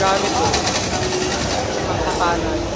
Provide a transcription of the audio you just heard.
gamit ko. Pang.